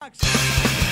Fox.